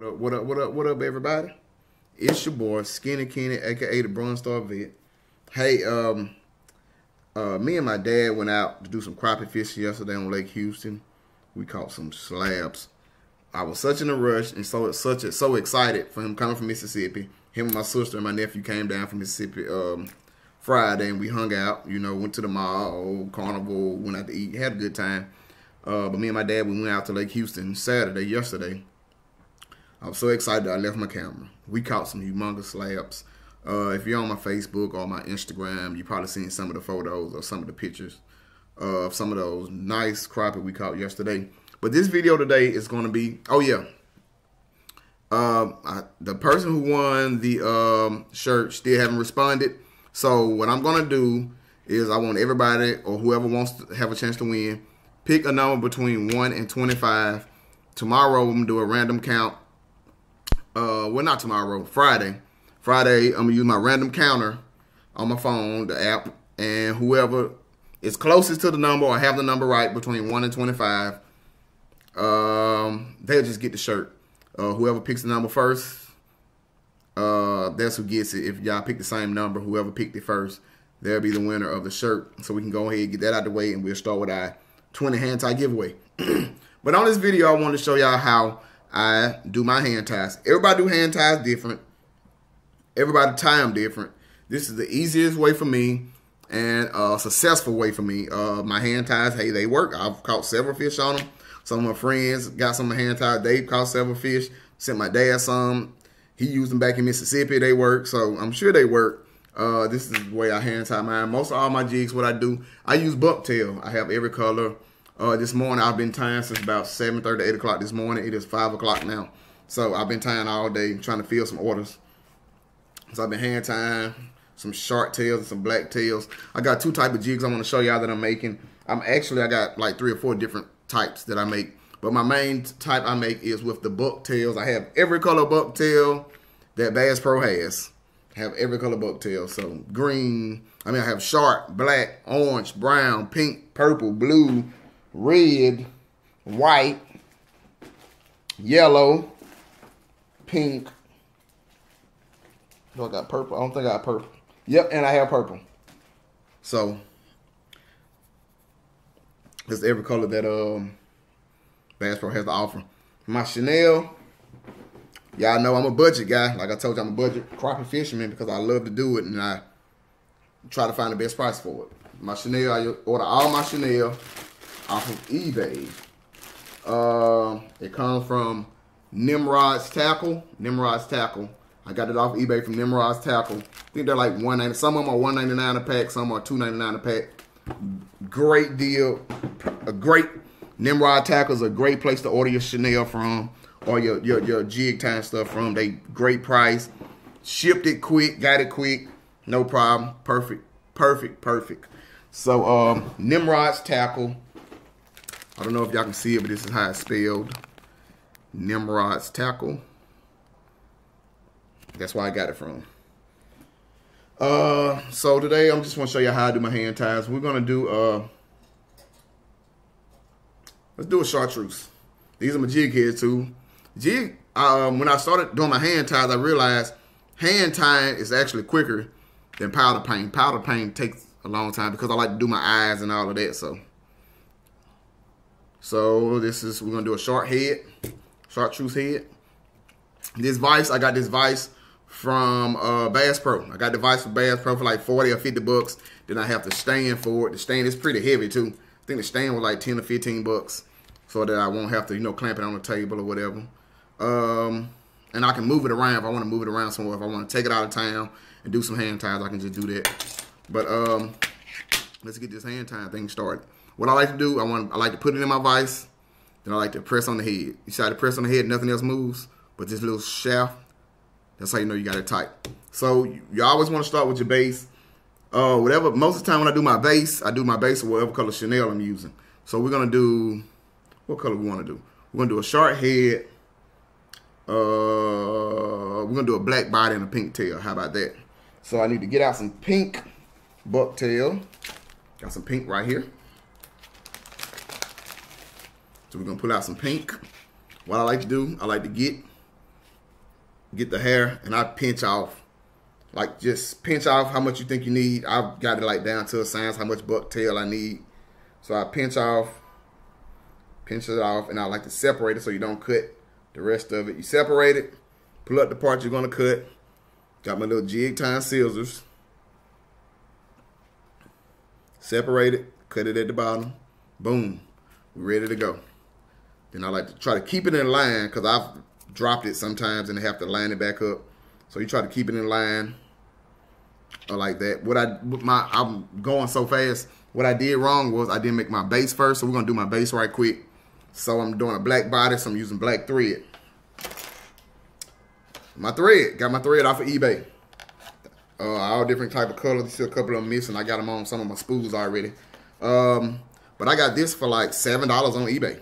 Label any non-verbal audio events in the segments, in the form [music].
What up, what up, what up, everybody? It's your boy, Skinny Kennie, aka the Bronze Star Vet. Hey, um, uh, me and my dad went out to do some crappie fishing yesterday on Lake Houston. We caught some slabs. I was such in a rush and so such a, so excited for him coming from Mississippi. Him and my sister and my nephew came down from Mississippi um, Friday and we hung out. You know, went to the mall, carnival, went out to eat, had a good time. Uh, but me and my dad, we went out to Lake Houston Saturday, yesterday I was so excited I left my camera. We caught some humongous slabs. Uh, if you're on my Facebook or my Instagram, you probably seen some of the photos or some of the pictures of some of those nice crappie we caught yesterday. But this video today is going to be, oh yeah, um, I, the person who won the um, shirt still haven't responded. So what I'm going to do is I want everybody or whoever wants to have a chance to win, pick a number between 1 and 25. Tomorrow I'm going to do a random count uh, well, not tomorrow, Friday. Friday, I'm gonna use my random counter on my phone, the app, and whoever is closest to the number or have the number right between one and twenty-five, um, they'll just get the shirt. Uh, whoever picks the number first, uh, that's who gets it. If y'all pick the same number, whoever picked it first, they'll be the winner of the shirt. So we can go ahead and get that out of the way, and we'll start with our 20 hand tie giveaway. [clears throat] but on this video, I want to show y'all how I do my hand ties. Everybody do hand ties different. Everybody tie them different. This is the easiest way for me and a successful way for me. Uh, my hand ties, hey, they work. I've caught several fish on them. Some of my friends got some hand ties. They caught several fish. Sent my dad some. He used them back in Mississippi. They work. So I'm sure they work. Uh, this is the way I hand tie mine. Most of all my jigs, what I do, I use bucktail. I have every color. Uh, this morning I've been tying since about 7:30 8 o'clock this morning. It is 5 o'clock now. So I've been tying all day trying to fill some orders. So I've been hand tying some shark tails and some black tails. I got two type of jigs I want to show y'all that I'm making. I'm actually I got like three or four different types that I make. But my main type I make is with the buck tails. I have every color buck tail that Bass Pro has. I have every color buck tail. So green, I mean I have shark, black, orange, brown, pink, purple, blue, red, white, yellow, pink. Do I got purple? I don't think I got purple. Yep, and I have purple. So that's every color that um Bass Pro has to offer. My chenille, y'all know I'm a budget guy. Like I told you, I'm a budget crappie fisherman because I love to do it and I try to find the best price for it. My chenille, I order all my chenille off of eBay. Uh, it comes from Nimrod's Tackle. Nimrod's Tackle. I got it off eBay from Nimrod's Tackle. I think they're like one ninety. Some of them are one ninety nine a pack. Some are two ninety nine a pack. Great deal. A great Nimrod Tackle is a great place to order your chenille from or your your, your jig time stuff from. They great price. Shipped it quick. Got it quick. No problem. Perfect. Perfect. Perfect. So um, Nimrod's Tackle. I don't know if y'all can see it, but this is how it's spelled. Nimrod's Tackle. That's where I got it from. Uh, so today I'm just want to show you how I do my hand ties. We're gonna do uh, let's do a chartreuse. These are my jig heads too. Jig. Um, when I started doing my hand ties, I realized hand tying is actually quicker than powder paint. Powder paint takes a long time because I like to do my eyes and all of that. So so this is, we're gonna do a short head, chartreuse head. This vise, I got this vise from uh, Bass Pro. I got the vise from Bass Pro for like 40 or 50 bucks. Then I have the stand for it. The stand is pretty heavy too. I think the stand was like 10 or 15 bucks so that I won't have to, you know, clamp it on the table or whatever. Um, and I can move it around if I want to move it around somewhere. If I want to take it out of town and do some hand ties, I can just do that. But um, let's get this hand tie thing started. What I like to do, I want I like to put it in my vise. Then I like to press on the head. You how to press on the head, nothing else moves. But this little shaft, that's how you know you got it tight. So you always want to start with your base. Uh, whatever. Most of the time when I do my base, I do my base with whatever color chenille I'm using. So we're gonna do what color we want to do. We're gonna do a short head. Uh, we're gonna do a black body and a pink tail. How about that? So I need to get out some pink bucktail. Got some pink right here. So we're gonna pull out some pink. What I like to do, I like to get get the hair and I pinch off. Like just pinch off how much you think you need. I've got it like down to a science how much buck tail I need. So I pinch off, pinch it off, and I like to separate it so you don't cut the rest of it. You separate it, pull up the part you're gonna cut. Got my little jig time scissors. Separate it, cut it at the bottom. Boom, ready to go. Then I like to try to keep it in line because I've dropped it sometimes and have to line it back up. So you try to keep it in line or like that. What I my I'm going so fast. What I did wrong was I didn't make my base first. So we're gonna do my base right quick. So I'm doing a black body, so I'm using black thread. My thread, got my thread off of eBay. Uh, all different type of colors. Still a couple of them missing. I got them on some of my spools already. Um, but I got this for like $7 on eBay.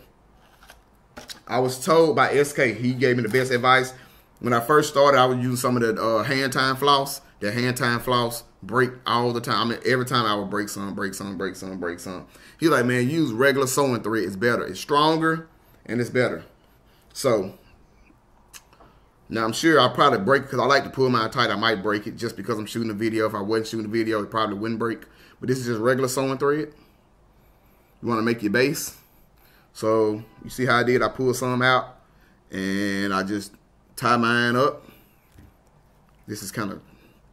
I was told by SK, he gave me the best advice. When I first started, I was using some of the uh, hand time floss. The hand time floss break all the time. I mean, every time I would break some, break some, break some, break some. He's like, man, use regular sewing thread. It's better. It's stronger and it's better. So now I'm sure I'll probably break because I like to pull mine tight. I might break it just because I'm shooting a video. If I wasn't shooting a video, it probably wouldn't break. But this is just regular sewing thread. You want to make your base. So you see how I did? I pulled some out and I just tie mine up. This is kind of,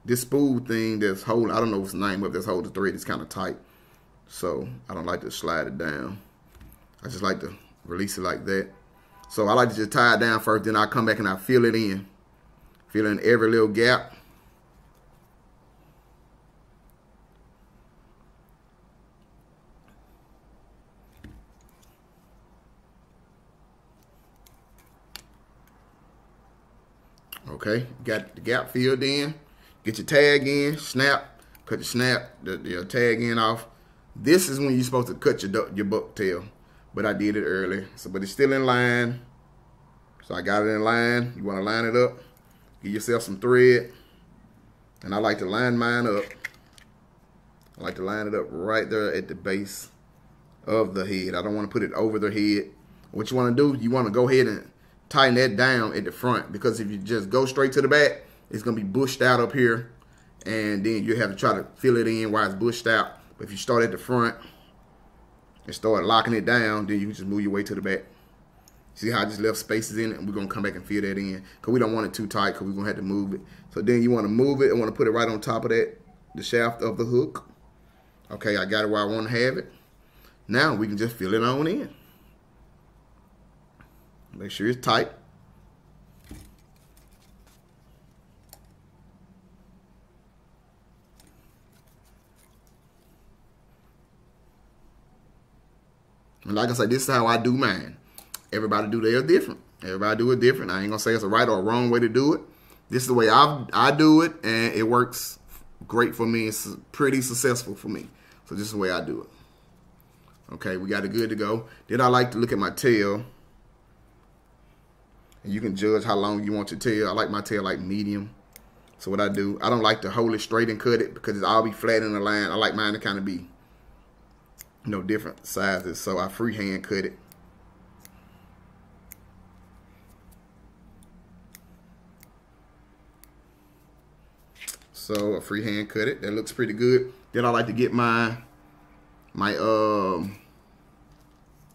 this spool thing that's holding, I don't know what's the name of that's holding the thread. It's kind of tight. So I don't like to slide it down. I just like to release it like that. So I like to just tie it down first, then I come back and I fill it in. Fill in every little gap. Okay, got the gap filled in. Get your tag in, snap, cut the snap, the, the uh, tag in off. This is when you're supposed to cut your your buck tail, but I did it early. So, but it's still in line. So I got it in line. You want to line it up. get yourself some thread. And I like to line mine up. I like to line it up right there at the base of the head. I don't want to put it over the head. What you want to do, you want to go ahead and tighten that down at the front because if you just go straight to the back, it's going to be bushed out up here. And then you have to try to fill it in while it's bushed out. But if you start at the front and start locking it down, then you just move your way to the back. See how I just left spaces in it? And we're going to come back and fill that in. Because we don't want it too tight because we're going to have to move it. So then you want to move it and want to put it right on top of that, the shaft of the hook. Okay, I got it where I want to have it. Now we can just fill it on in. Make sure it's tight. And like I said, this is how I do mine. Everybody do theirs different. Everybody do it different. I ain't gonna say it's a right or a wrong way to do it. This is the way I I do it, and it works great for me. It's pretty successful for me. So this is the way I do it. Okay, we got it good to go. Then I like to look at my tail. And you can judge how long you want your tail. I like my tail like medium. So what I do, I don't like to hold it straight and cut it because I'll be flat in the line. I like mine to kind of be, you know, different sizes. So I freehand cut it. So a freehand cut it. That looks pretty good. Then I like to get my my um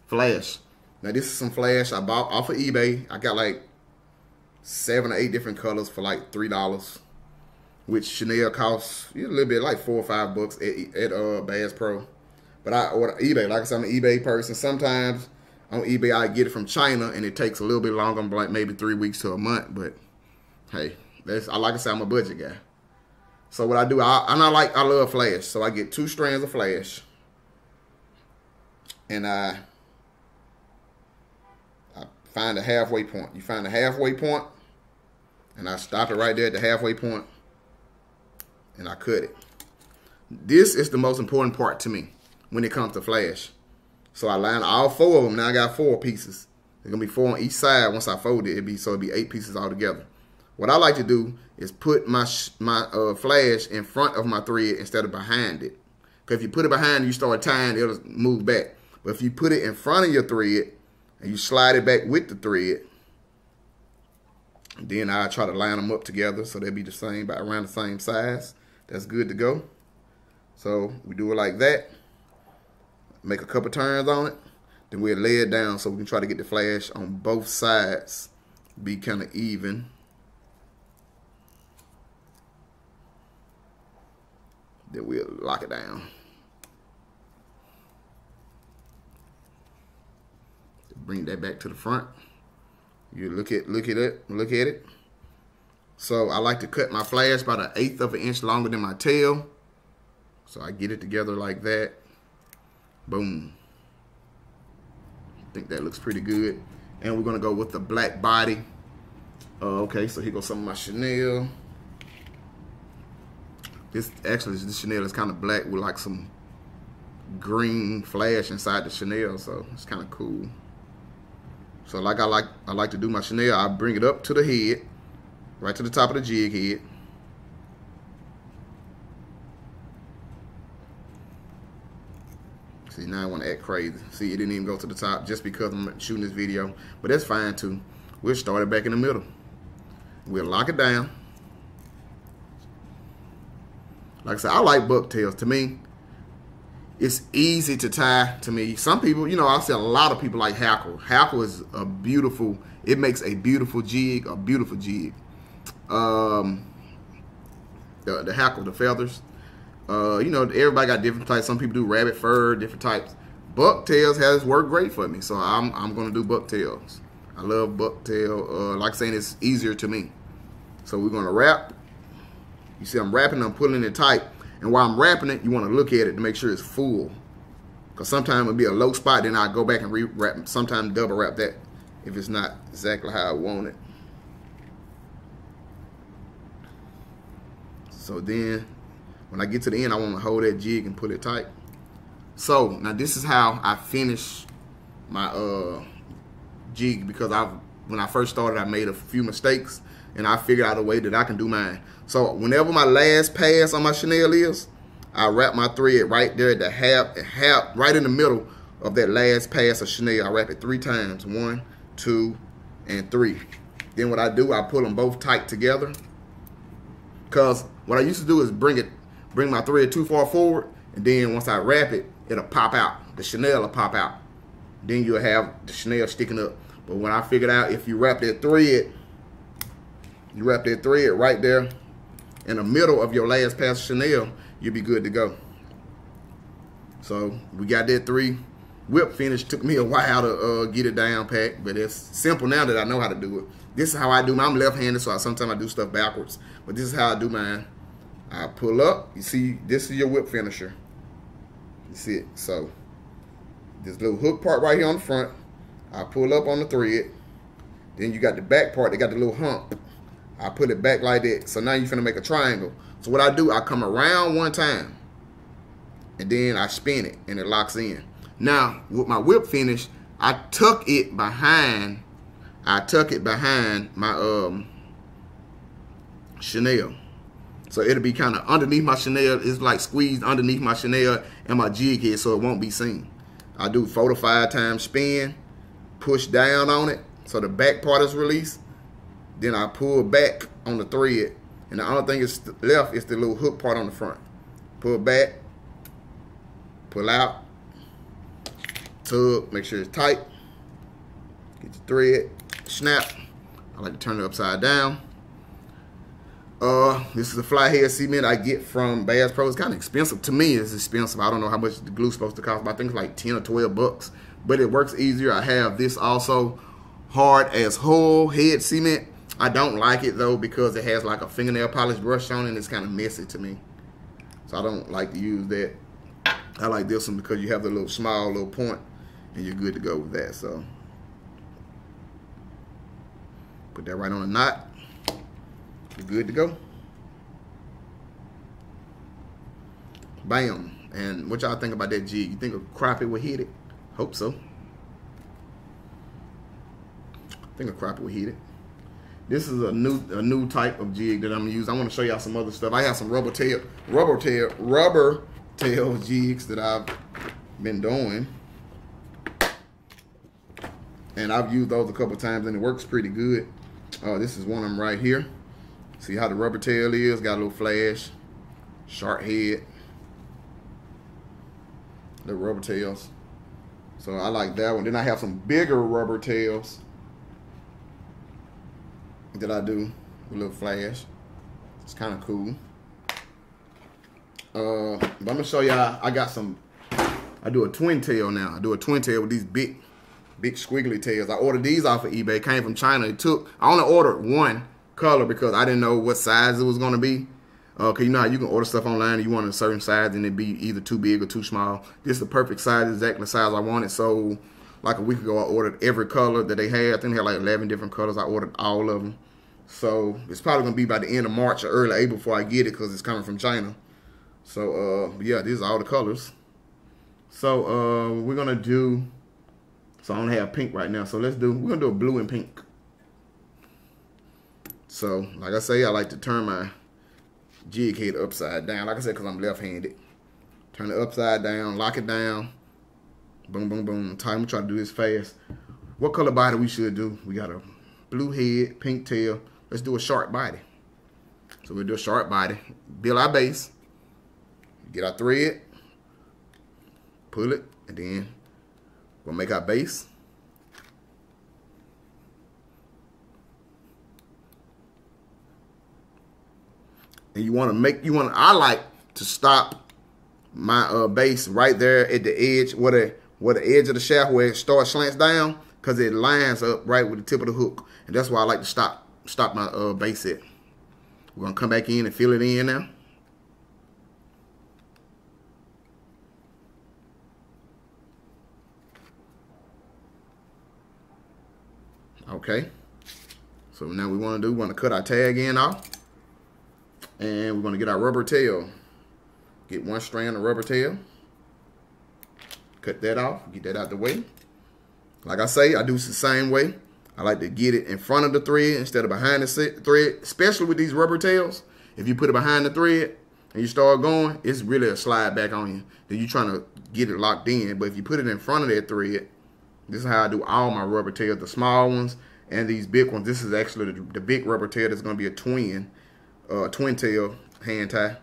flash. Now this is some flash I bought off of eBay. I got like seven or eight different colors for like three dollars, which chenille costs a little bit like four or five bucks at, at uh Bass Pro. But I order eBay. Like I said, I'm an eBay person. Sometimes on eBay I get it from China and it takes a little bit longer, like maybe three weeks to a month. But hey, that's I like I said, I'm a budget guy. So what I do, I and I like I love flash. So I get two strands of flash, and I find a halfway point. You find a halfway point, and I stop it right there at the halfway point, and I cut it. This is the most important part to me when it comes to flash. So I line all four of them. Now I got four pieces. There's gonna be four on each side. Once I fold it, it'd be so it'd be eight pieces all together. What I like to do is put my my uh, flash in front of my thread instead of behind it. Because if you put it behind, you start tying, it'll move back. But if you put it in front of your thread, and you slide it back with the thread, Then I try to line them up together so they'll be the same, but around the same size. That's good to go. So we do it like that. Make a couple turns on it. Then we'll lay it down so we can try to get the flash on both sides. Be kind of even. Then we'll lock it down. Bring that back to the front. You look at look at it, look at it. So I like to cut my flash about an eighth of an inch longer than my tail. So I get it together like that. Boom. I think that looks pretty good. And we're gonna go with the black body. Uh, okay, so here goes some of my chenille. This actually this chenille is kind of black with like some green flash inside the chenille, so it's kind of cool. So like I like I like to do my chenille, I bring it up to the head, right to the top of the jig head. See, now I want to act crazy. See, it didn't even go to the top just because I'm shooting this video. But that's fine too. We'll start it back in the middle. We'll lock it down. Like I said, I like bucktails. To me, it's easy to tie to me. Some people, you know, I see a lot of people like hackle. Hackle is a beautiful, it makes a beautiful jig, a beautiful jig. Um, the, the hackle, the feathers. Uh, you know, everybody got different types. Some people do rabbit fur, different types. Bucktails has worked great for me, so I'm I'm gonna do bucktails. I love bucktail. Uh, like saying, it's easier to me. So we're gonna wrap. You see, I'm wrapping. I'm pulling it tight. And while I'm wrapping it, you want to look at it to make sure it's full. Because sometimes it'll be a low spot, then i go back and re-wrap, sometimes double wrap that if it's not exactly how I want it. So then, when I get to the end, I want to hold that jig and pull it tight. So, now this is how I finish my uh, jig because I've when I first started, I made a few mistakes and I figured out a way that I can do mine. So whenever my last pass on my chenille is, I wrap my thread right there at the half, half, right in the middle of that last pass of chenille. I wrap it three times, one, two, and three. Then what I do, I pull them both tight together. Cause what I used to do is bring it, bring my thread too far forward, and then once I wrap it, it'll pop out. The chenille will pop out. Then you'll have the chenille sticking up. But when I figured out if you wrap that thread you wrap that thread right there in the middle of your last pass of chenille, you'll be good to go. So we got that three whip finish. Took me a while to uh, get it down pat, but it's simple now that I know how to do it. This is how I do mine. I'm left-handed, so I, sometimes I do stuff backwards. But this is how I do mine. I pull up. You see, this is your whip finisher. You see it. So this little hook part right here on the front. I pull up on the thread. Then you got the back part. They got the little hump. I put it back like that. So now you're gonna make a triangle. So what I do, I come around one time and then I spin it and it locks in. Now, with my whip finish, I tuck it behind, I tuck it behind my um chenille. So it'll be kind of underneath my chenille. It's like squeezed underneath my chenille and my jig head so it won't be seen. I do four to five times spin, push down on it so the back part is released. Then I pull back on the thread. And the only thing is left is the little hook part on the front. Pull back, pull out, tug, make sure it's tight. Get the thread, snap. I like to turn it upside down. Uh, this is a flyhead cement I get from Bass Pro. It's kind of expensive. To me, it's expensive. I don't know how much the glue's supposed to cost, but I think it's like 10 or 12 bucks. But it works easier. I have this also Hard as Hull head cement. I don't like it though because it has like a fingernail polish brush on it and it's kind of messy to me. So I don't like to use that. I like this one because you have the little small little point and you're good to go with that. So put that right on the knot. You're good to go. Bam. And what y'all think about that jig? You think a crappie will hit it? Hope so. I think a crappie will hit it. This is a new a new type of jig that I'm gonna use. I want to show y'all some other stuff. I have some rubber tail, rubber tail, rubber tail jigs that I've been doing, and I've used those a couple times, and it works pretty good. Oh, this is one of them right here. See how the rubber tail is? Got a little flash. Shark head. The rubber tails. So I like that one. Then I have some bigger rubber tails that I do with little flash. It's kind of cool. Uh, but I'm gonna show y'all. I got some. I do a twin tail now. I do a twin tail with these big, big squiggly tails. I ordered these off of eBay. Came from China. It took. I only ordered one color because I didn't know what size it was gonna be. Uh, cause you know how you can order stuff online you want a certain size and it be either too big or too small. This is the perfect size, exactly the size I wanted. So, like a week ago, I ordered every color that they had. I think they had like 11 different colors. I ordered all of them. So it's probably gonna be by the end of March or early April before I get it because it's coming from China. So uh, yeah, these are all the colors. So uh, we're gonna do. So I don't have pink right now. So let's do. We're gonna do a blue and pink. So like I say, I like to turn my jig head upside down. Like I said, because I'm left-handed. Turn it upside down, lock it down. Boom, boom, boom. Time we try to do this fast. What color body we should do? We got a blue head, pink tail. Let's do a sharp body. So we'll do a sharp body. Build our base. Get our thread. Pull it. And then we'll make our base. And you want to make, you want I like to stop my uh, base right there at the edge, where the, where the edge of the shaft where it starts slants down, because it lines up right with the tip of the hook. And that's why I like to stop stop my uh, base at. We're going to come back in and fill it in now. Okay. So now we want to do, we want to cut our tag in off. And we're going to get our rubber tail. Get one strand of rubber tail. Cut that off. Get that out the way. Like I say, I do this the same way. I like to get it in front of the thread instead of behind the thread, especially with these rubber tails. If you put it behind the thread and you start going, it's really a slide back on you. Then you're trying to get it locked in. But if you put it in front of that thread, this is how I do all my rubber tails, the small ones and these big ones. This is actually the, the big rubber tail that's going to be a twin, uh, twin tail hand tie.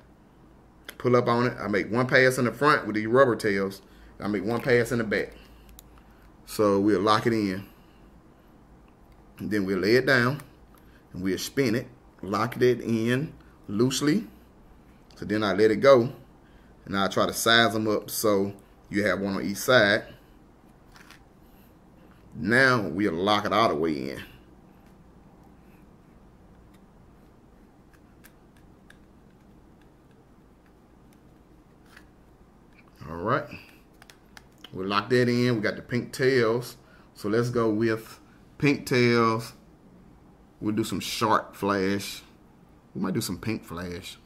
Pull up on it. I make one pass in the front with these rubber tails. I make one pass in the back. So we'll lock it in. And then we'll lay it down and we'll spin it, lock it in loosely. So then I let it go and I try to size them up so you have one on each side. Now we'll lock it all the way in. All right. We lock that in. We got the pink tails. So let's go with pink tails. We'll do some sharp flash. We might do some pink flash.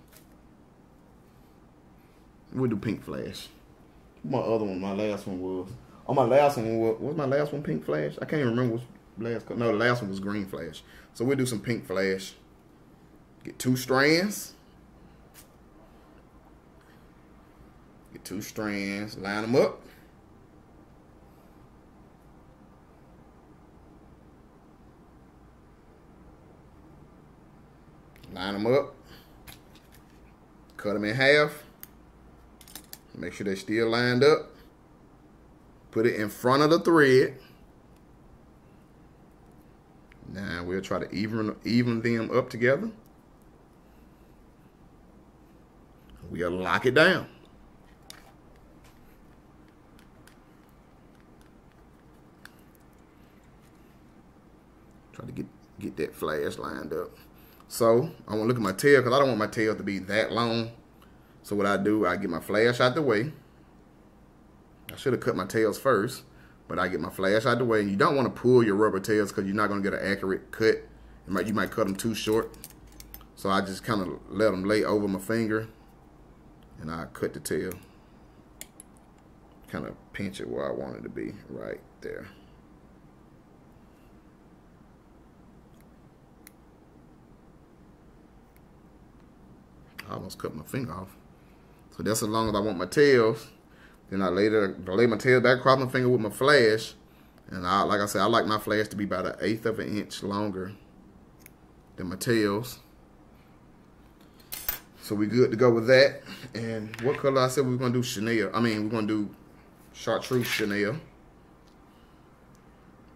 We'll do pink flash. My other one, my last one was. Oh, my last one was, was my last one pink flash? I can't even remember which last. No, the last one was green flash. So we'll do some pink flash. Get two strands. Get two strands, line them up. Line them up. Cut them in half. Make sure they're still lined up. Put it in front of the thread. Now we'll try to even even them up together. We'll lock it down. Try to get get that flash lined up. So I want to look at my tail because I don't want my tail to be that long. So what I do, I get my flash out the way. I should have cut my tails first, but I get my flash out the way. And you don't want to pull your rubber tails because you're not going to get an accurate cut. You might, you might cut them too short. So I just kind of let them lay over my finger and I cut the tail. Kind of pinch it where I want it to be, right there. I almost cut my finger off. So that's as long as I want my tails. Then I later I lay my tail back across my finger with my flash. And I, like I said, I like my flash to be about an eighth of an inch longer than my tails. So we good to go with that. And what color I said we are gonna do chenille. I mean, we're gonna do chartreuse chenille.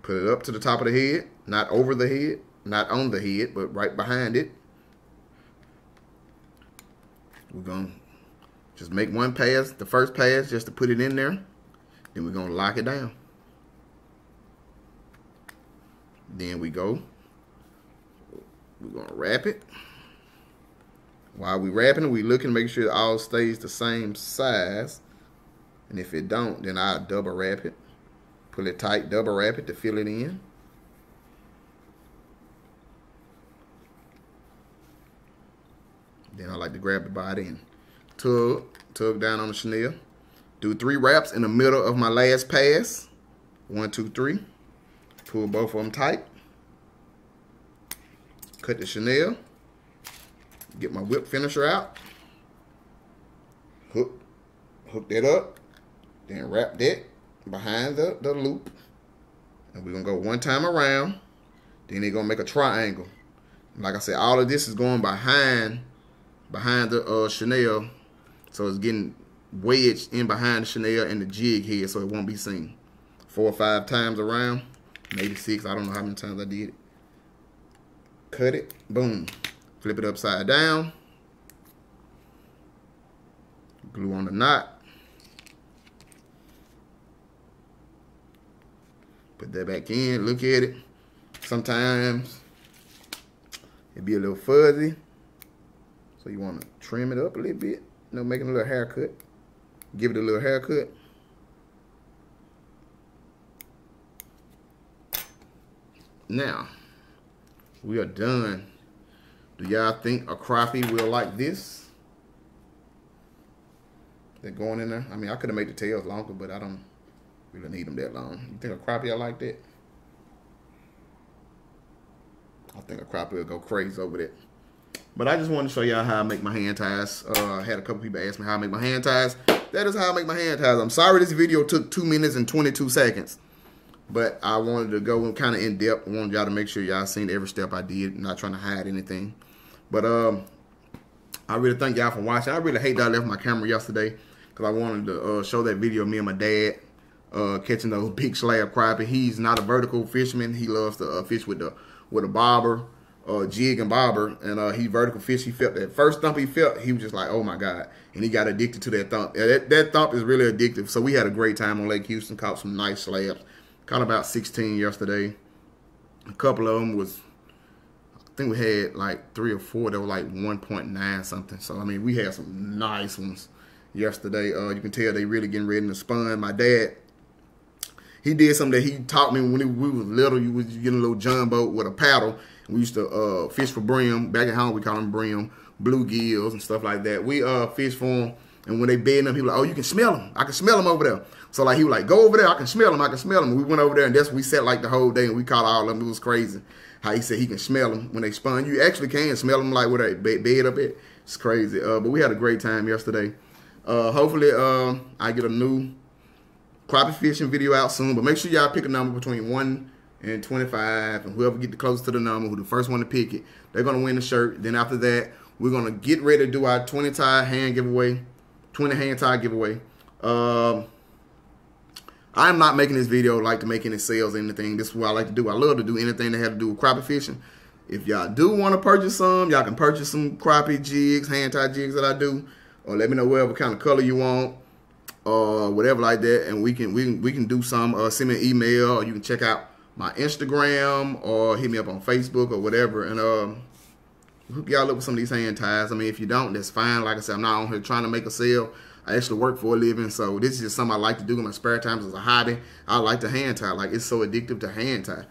Put it up to the top of the head, not over the head, not on the head, but right behind it. We're gonna just make one pass, the first pass, just to put it in there. Then we're gonna lock it down. Then we go. We're gonna wrap it. While we wrapping it, we looking to make sure it all stays the same size. And if it don't, then I'll double wrap it. Pull it tight, double wrap it to fill it in. Then I like to grab the body and tug, tug down on the chenille. Do three wraps in the middle of my last pass. One, two, three. Pull both of them tight. Cut the chenille. Get my whip finisher out. Hook, hook that up. Then wrap that behind the, the loop. And we're going to go one time around. Then they're going to make a triangle. Like I said, all of this is going behind behind the uh, chenille. So it's getting wedged in behind the chenille and the jig head so it won't be seen. Four or five times around. Maybe six. I don't know how many times I did it. Cut it. Boom. Flip it upside down. Glue on the knot. Put that back in. Look at it. Sometimes it be a little fuzzy. So you want to trim it up a little bit. You know, making a little haircut. Give it a little haircut. Now, we are done do y'all think a crappie will like this? They're going in there. I mean, I could have made the tails longer, but I don't really need them that long. You think a crappie will like that? I think a crappie will go crazy over that. But I just wanted to show y'all how I make my hand ties. Uh, I had a couple people ask me how I make my hand ties. That is how I make my hand ties. I'm sorry this video took 2 minutes and 22 seconds. But I wanted to go kind of in depth. I wanted y'all to make sure y'all seen every step I did. not trying to hide anything. But um, I really thank y'all for watching. I really hate that I left my camera yesterday because I wanted to uh, show that video of me and my dad uh, catching those [laughs] big slab crappie. He's not a vertical fisherman. He loves to uh, fish with the with a bobber, uh, jig and bobber, and uh, he vertical fish. He felt that first thump he felt, he was just like, oh my god, and he got addicted to that thump. That, that thump is really addictive. So we had a great time on Lake Houston. Caught some nice slabs. Caught about 16 yesterday. A couple of them was I think we had like three or four that were like 1.9 something. So, I mean, we had some nice ones yesterday. Uh, you can tell they really getting ready to spun. My dad, he did something that he taught me when we was little. You was getting a little boat with a paddle. We used to uh, fish for brim. Back at home, we call them brim, bluegills and stuff like that. We uh, fish for them. And when they bed them, he was like, oh, you can smell them. I can smell them over there. So like he was like, go over there. I can smell them. I can smell them. We went over there and that's we sat like the whole day and we caught all of them. It was crazy how he said he can smell them when they spun. You actually can smell them like where they bed up at. It's crazy. Uh, but we had a great time yesterday. Uh, hopefully uh, I get a new crappie fishing video out soon. But make sure y'all pick a number between 1 and 25. And whoever get the closest to the number, who the first one to pick it, they're to win the shirt. Then after that, we're to get ready to do our 20 tie hand giveaway. 20 hand tie giveaway. Um, I'm not making this video like to make any sales or anything. This is what I like to do. I love to do anything that has to do with crappie fishing. If y'all do want to purchase some, y'all can purchase some crappie jigs, hand tie jigs that I do, or let me know whatever kind of color you want, or whatever like that, and we can we can we can do some. Uh, send me an email, or you can check out my Instagram, or hit me up on Facebook or whatever, and um, hook y'all up with some of these hand ties. I mean, if you don't, that's fine. Like I said, I'm not on here trying to make a sale. I actually work for a living, so this is just something I like to do in my spare times as a hobby. I like to hand tie. Like, it's so addictive to hand tie.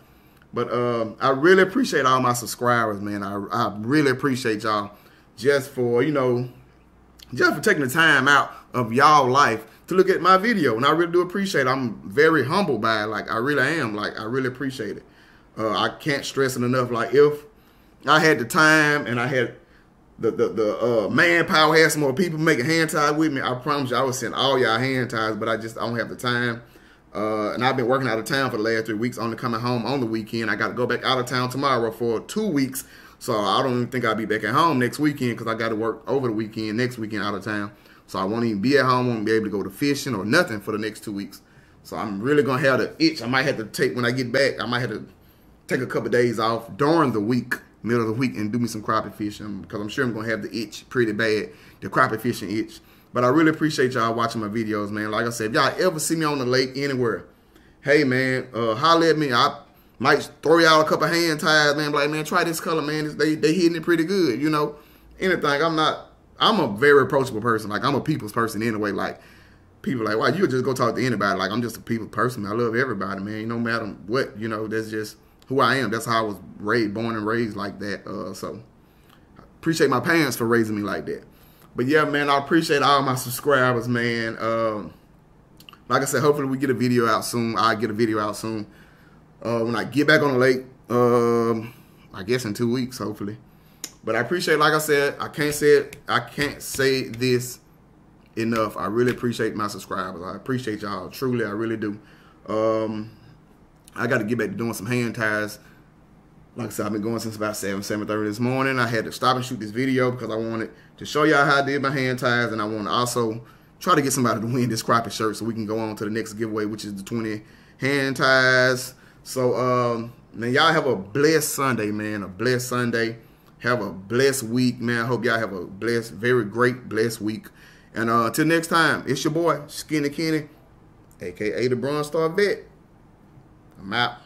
But um, I really appreciate all my subscribers, man. I, I really appreciate y'all just for, you know, just for taking the time out of y'all life to look at my video. And I really do appreciate it. I'm very humbled by it. Like, I really am. Like, I really appreciate it. Uh, I can't stress it enough. Like, if I had the time and I had the the, the uh, manpower had some more people making hand ties with me. I promise you, I would send all y'all hand ties, but I just I don't have the time. Uh, and I've been working out of town for the last three weeks, only coming home on the weekend. I got to go back out of town tomorrow for two weeks. So I don't even think I'll be back at home next weekend because I got to work over the weekend, next weekend out of town. So I won't even be at home, won't be able to go to fishing or nothing for the next two weeks. So I'm really gonna have the itch. I might have to take when I get back. I might have to take a couple days off during the week, middle of the week, and do me some crappie fishing because I'm sure I'm gonna have the itch pretty bad, the crappie fishing itch. But I really appreciate y'all watching my videos, man. Like I said, if y'all ever see me on the lake anywhere, hey man, uh, holler at me. I might throw y'all a couple hand ties, man. Like man, try this color, man. They they hitting it pretty good, you know. Anything. I'm not. I'm a very approachable person. Like I'm a people's person anyway. Like people like, why you just go talk to anybody? Like I'm just a people person. I love everybody, man. No matter what, you know, that's just who I am. That's how I was raised, born and raised like that. Uh, so appreciate my parents for raising me like that. But yeah, man, I appreciate all my subscribers, man. Um, like I said, hopefully we get a video out soon. I get a video out soon. Uh, when I get back on the lake, um, I guess in two weeks, hopefully. But I appreciate, like I said, I can't say it. I can't say this enough. I really appreciate my subscribers. I appreciate y'all. Truly, I really do. Um, I got to get back to doing some hand ties. Like I said, I've been going since about 7, 7.30 this morning. I had to stop and shoot this video because I wanted to show y'all how I did my hand ties. And I want to also try to get somebody to win this crappie shirt so we can go on to the next giveaway, which is the 20 hand ties. So, um, man, y'all have a blessed Sunday, man. A blessed Sunday. Have a blessed week, man. I hope y'all have a blessed, very great, blessed week. And uh, until next time, it's your boy, Skinny Kennie, a.k.a. the Bronze Star Vet. I'm out.